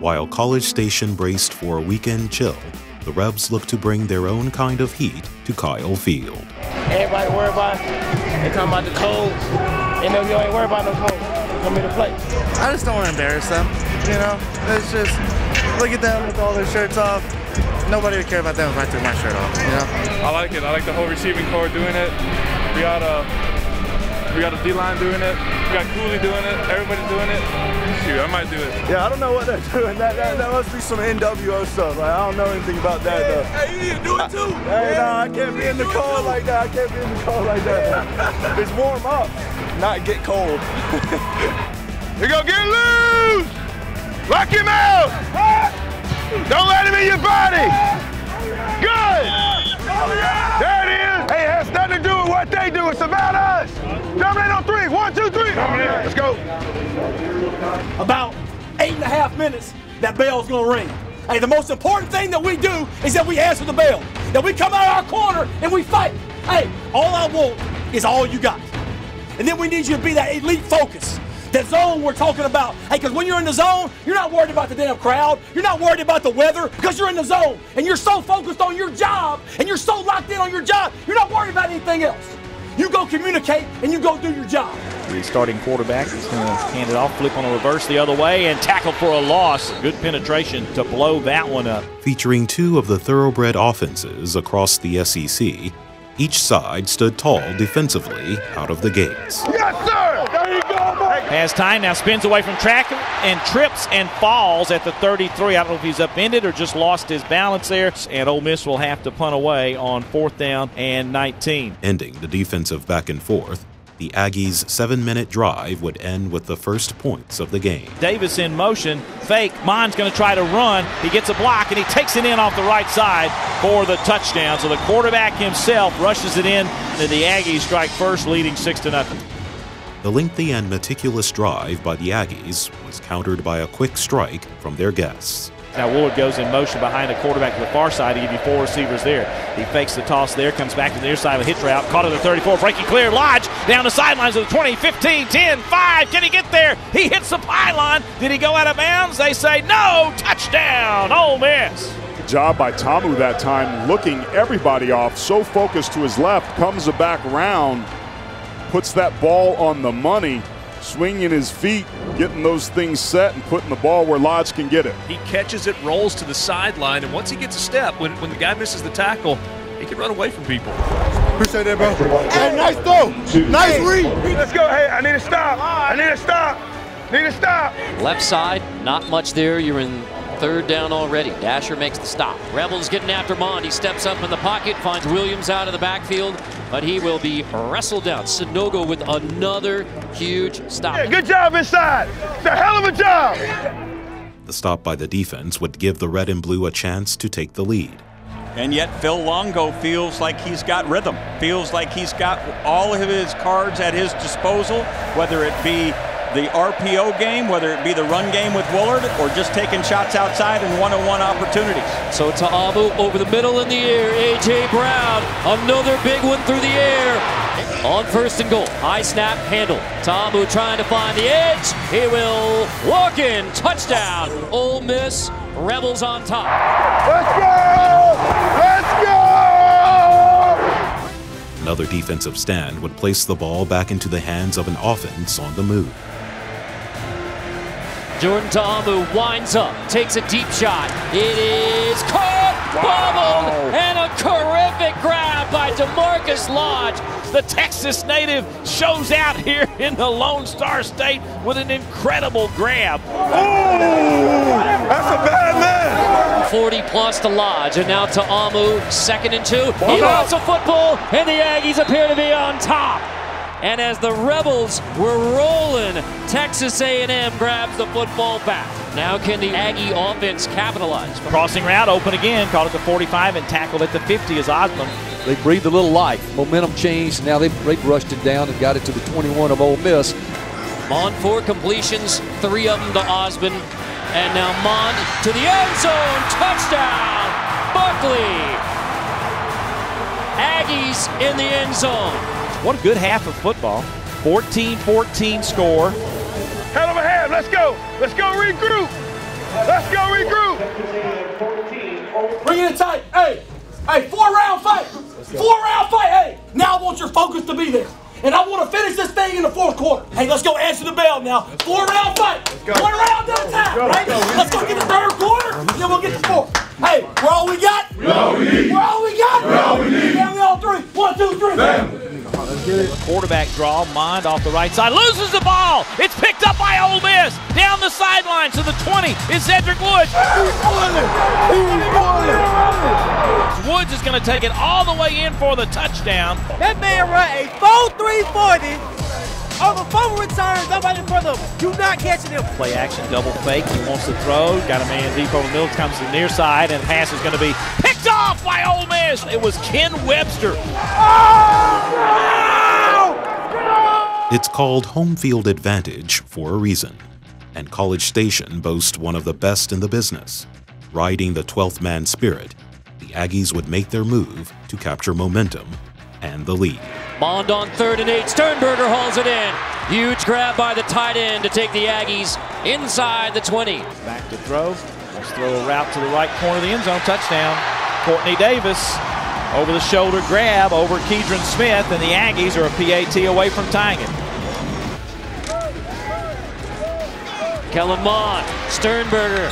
While College Station braced for a weekend chill, the Rebs look to bring their own kind of heat to Kyle Field. Everybody worry about, they talking about the cold. And know you ain't worry about no cold. Come here to play. I just don't want to embarrass them, you know? It's just, look at them with all their shirts off. Nobody would care about them if I took my shirt off, you know? I like it. I like the whole receiving corps doing it. We got a, we got a D-line doing it. We got Cooley doing it. Everybody's doing it. Shoot, I might do it. Yeah, I don't know what they're doing. That, that, that must be some NWO stuff. Like, I don't know anything about that, though. Hey, you need to do it too. Hey, no, I can't be in the cold like that. I can't be in the cold like that. It's warm up, not get cold. You go get loose. Lock him out. Don't let him in your body. Good. Oh, there it is. Hey, it has nothing to do with what they do. It's about us. Dominate on three. One, two, three. Let's go. About eight and a half minutes, that bell's gonna ring. Hey, the most important thing that we do is that we answer the bell. That we come out of our corner and we fight. Hey, all I want is all you got. And then we need you to be that elite focus. That zone we're talking about. Hey, because when you're in the zone, you're not worried about the damn crowd. You're not worried about the weather because you're in the zone. And you're so focused on your job and you're so locked in on your job, you're not worried about anything else. You go communicate and you go do your job. The starting quarterback is going to hand it off, flip on a reverse the other way, and tackle for a loss. Good penetration to blow that one up. Featuring two of the thoroughbred offenses across the SEC, each side stood tall defensively out of the gates. Yes, sir. There you go, Mike. Has time now, spins away from track and trips and falls at the 33. I don't know if he's upended or just lost his balance there. And Ole Miss will have to punt away on fourth down and 19. Ending the defensive back and forth, the Aggies' seven minute drive would end with the first points of the game. Davis in motion, fake. Mond's going to try to run. He gets a block and he takes it in off the right side for the touchdown. So the quarterback himself rushes it in, and the Aggies strike first, leading six to nothing. The lengthy and meticulous drive by the Aggies was countered by a quick strike from their guests. Now Woullard goes in motion behind the quarterback to the far side to give you four receivers there. He fakes the toss there, comes back to the near side of a hitch route, caught at the 34, breaking clear. Lodge down the sidelines of the 20, 15, 10, 5. Can he get there? He hits the pylon. Did he go out of bounds? They say no. Touchdown, Ole Miss. Good job by Ta'amu that time, looking everybody off, so focused to his left, comes a back round, puts that ball on the money, swinging his feet, getting those things set, and putting the ball where Lodge can get it. He catches it, rolls to the sideline, and once he gets a step, when, when the guy misses the tackle, he can run away from people. Appreciate that, bro. Hey, nice throw. Nice read. Let's go. Hey, I need to stop. I need to stop. Need to stop. Left side, not much there. You're in third down already. Dasher makes the stop. Rebels getting after Mond. He steps up in the pocket, finds Williams out of the backfield, but he will be wrestled down. Sanogo with another huge stop. Yeah, good job inside. It's a hell of a job. The stop by the defense would give the red and blue a chance to take the lead. And yet Phil Longo feels like he's got rhythm, feels like he's got all of his cards at his disposal, whether it be the RPO game, whether it be the run game with Woullard or just taking shots outside and one-on-one opportunities. So Ta'amu over the middle in the air. A.J. Brown, another big one through the air. On first and goal, high snap handle. Ta'amu trying to find the edge. He will walk in. Touchdown. Ole Miss, Rebels on top. Let's go! Let's go! Another defensive stand would place the ball back into the hands of an offense on the move. Jordan Ta'amu winds up, takes a deep shot. It is caught, bobbled, and a terrific grab by DeMarcus Lodge. The Texas native shows out here in the Lone Star State with an incredible grab. That's a bad man. 40 plus to Lodge, and now Ta'amu, second and two. He wants a football, and the Aggies appear to be on top. And as the Rebels were rolling, Texas A&M grabs the football back. Now can the Aggie offense capitalize? Crossing route, open again, caught at the 45 and tackled at the 50 as Ausbon. They breathed a little life. Momentum changed. Now they they rushed it down and got it to the 21 of Ole Miss. Mond four completions, three of them to Ausbon. And now Mond to the end zone. Touchdown, Buckley. Aggies in the end zone. What a good half of football. 14-14 score. Hell of a half. Let's go. Let's go regroup. Let's go regroup. Bring it tight. Hey, hey, four round fight. Four round fight. Hey, now I want your focus to be there. And I want to finish this thing in the fourth quarter. Hey, let's go answer the bell now. Four round fight. One round at a time, right? Let's go get the third quarter, then we'll get the fourth. Hey, we're all we got? We're all we need. We're all we got? We're all we need. Family all three. One, two, three. Draw, off the right side, loses the ball. It's picked up by Ole Miss. Down the sideline to the 20 is Zedrick Woods. Woods is going to take it all the way in for the touchdown. That man run a 4-3-40 the four returns. Nobody for them. Do not catch him. Play action, double fake. He wants to throw. Got a man deep over the middle. Comes to the near side, and pass is going to be picked off by Ole Miss. It was Ken Webster. Oh! It's called home field advantage for a reason, and College Station boasts one of the best in the business. Riding the 12th man spirit, the Aggies would make their move to capture momentum and the lead. Mond on third and eight. Sternberger hauls it in. Huge grab by the tight end to take the Aggies inside the 20. Back to throw. Let's throw a route to the right corner of the end zone. Touchdown. Quartney Davis over the shoulder grab over Keidron Smith, and the Aggies are a PAT away from tying it. Kellen Mond, Sternberger,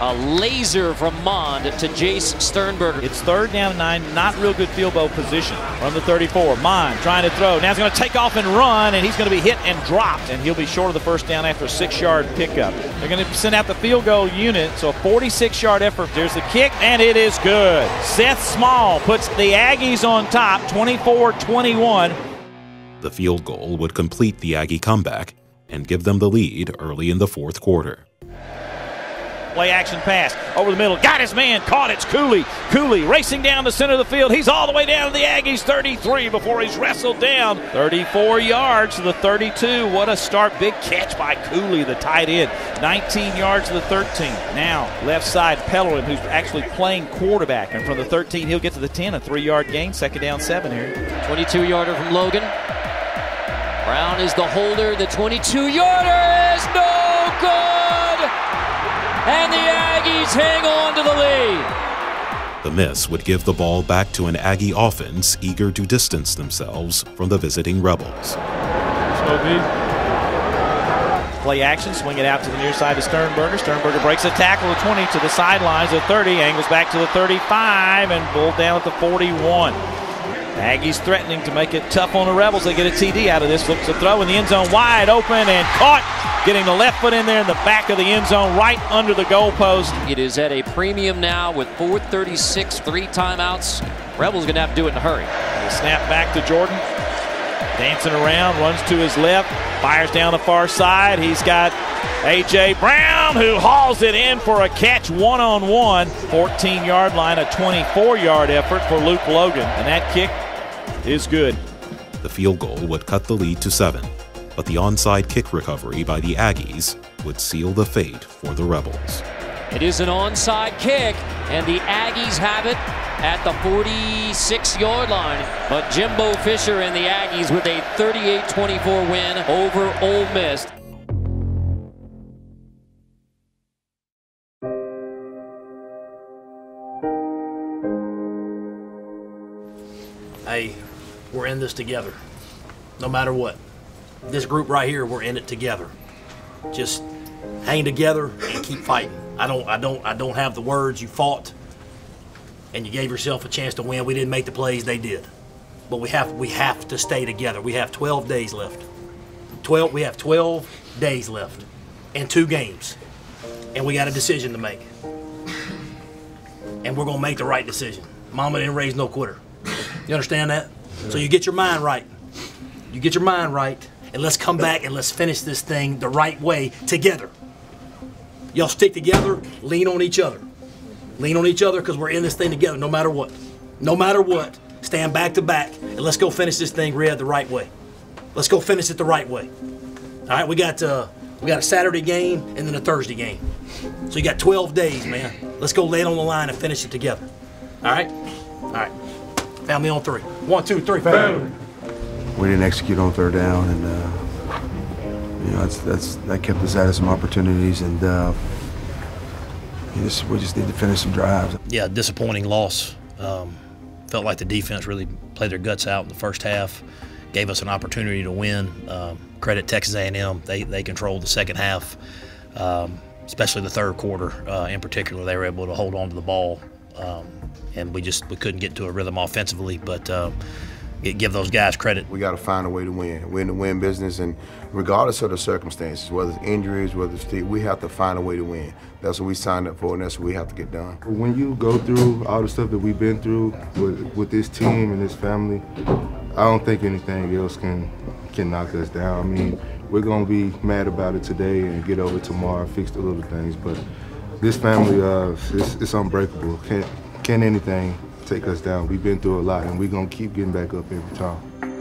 a laser from Mond to Jace Sternberger. It's third down and nine, not real good field goal position. From the 34, Mond trying to throw. Now he's going to take off and run, and he's going to be hit and dropped, and he'll be short of the first down after a six-yard pickup. They're going to send out the field goal unit, so a 46-yard effort. There's the kick, and it is good. Seth Small puts the Aggies on top, 24-21. The field goal would complete the Aggie comeback and give them the lead early in the fourth quarter. Play action pass over the middle. Got his man. Caught it. It's Cooley. Cooley racing down the center of the field. He's all the way down to the Aggies 33 before he's wrestled down. 34 yards to the 32. What a start. Big catch by Cooley, the tight end. 19 yards to the 13. Now, left side, Pellerin, who's actually playing quarterback. And from the 13, he'll get to the 10. A three yard gain. Second down, seven here. 22 yarder from Logan. Brown is the holder. The 22 yarder is no good. And the Aggies hang on to the lead. The miss would give the ball back to an Aggie offense eager to distance themselves from the visiting Rebels. Play action, swing it out to the near side to Sternberger. Sternberger breaks a tackle at 20 to the sidelines at 30, angles back to the 35, and pulled down at the 41. Aggies threatening to make it tough on the Rebels. They get a TD out of this. Looks to throw in the end zone wide open and caught. Getting the left foot in there in the back of the end zone, right under the goalpost. It is at a premium now with 436, three timeouts. Rebels going to have to do it in a hurry. Snap back to Jordan. Dancing around, runs to his left, fires down the far side. He's got A.J. Brown who hauls it in for a catch one on one. 14 yard line, a 24 yard effort for Luke Logan. And that kick is good. The field goal would cut the lead to seven, but the onside kick recovery by the Aggies would seal the fate for the Rebels. It is an onside kick, and the Aggies have it at the 46 yard line. But Jimbo Fisher and the Aggies with a 38 24 win over Ole Miss. In this together. No matter what. This group right here, we're in it together. Just hang together and keep fighting. I don't I don't I don't have the words. You fought and you gave yourself a chance to win. We didn't make the plays, they did. But we have we have to stay together. We have 12 days left. 12 we have 12 days left and two games. And we got a decision to make. And we're going to make the right decision. Mama didn't raise no quitter. You understand that? So you get your mind right. You get your mind right, and let's come back and let's finish this thing the right way together. Y'all stick together, lean on each other. Lean on each other because we're in this thing together no matter what. No matter what. Stand back to back, and let's go finish this thing, Red, the right way. Let's go finish it the right way. All right, we got uh, we got a Saturday game and then a Thursday game. So you got 12 days, man. Let's go lay it on the line and finish it together. All right? All right. Family on three. One, two, three, family. we didn't execute on third down, and uh, you know that's that's that kept us out of some opportunities. And uh, just, we just need to finish some drives. Yeah, disappointing loss. Um, felt like the defense really played their guts out in the first half, gave us an opportunity to win. Um, credit Texas A&M; they they controlled the second half, um, especially the third quarter uh, in particular. They were able to hold on to the ball, um, and we just we couldn't get to a rhythm offensively. But uh, give those guys credit. We got to find a way to win. We're in the win business, and regardless of the circumstances, whether it's injuries, whether it's we have to find a way to win. That's what we signed up for, and that's what we have to get done. When you go through all the stuff that we've been through with, with this team and this family, I don't think anything else can can knock us down. I mean, we're gonna be mad about it today and get over tomorrow, fix the little things, but this family, uh, it's, it's unbreakable. Can't, can't anything take us down. We've been through a lot, and we're going to keep getting back up every time.